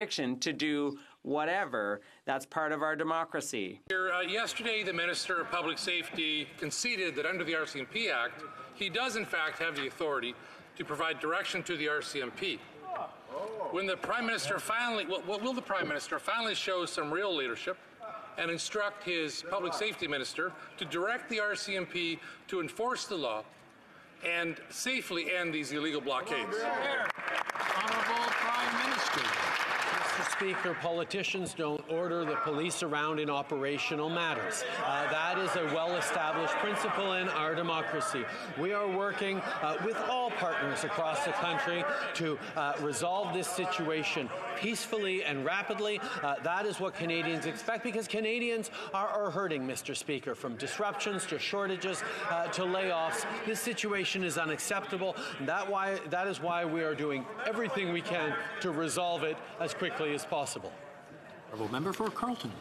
to do whatever. That's part of our democracy. Here, uh, yesterday, the Minister of Public Safety conceded that under the RCMP Act, he does in fact have the authority to provide direction to the RCMP. When the Prime Minister finally, well, will the Prime Minister finally show some real leadership and instruct his Public Safety Minister to direct the RCMP to enforce the law and safely end these illegal blockades? Honorable Prime Minister. Mr. Speaker, politicians don't order the police around in operational matters. Uh, that is a well-established principle in our democracy. We are working uh, with all partners across the country to uh, resolve this situation peacefully and rapidly. Uh, that is what Canadians expect because Canadians are, are hurting, Mr. Speaker, from disruptions to shortages uh, to layoffs. This situation is unacceptable. That, why, that is why we are doing everything we can to resolve it as quickly as possible. Honourable member for Carleton.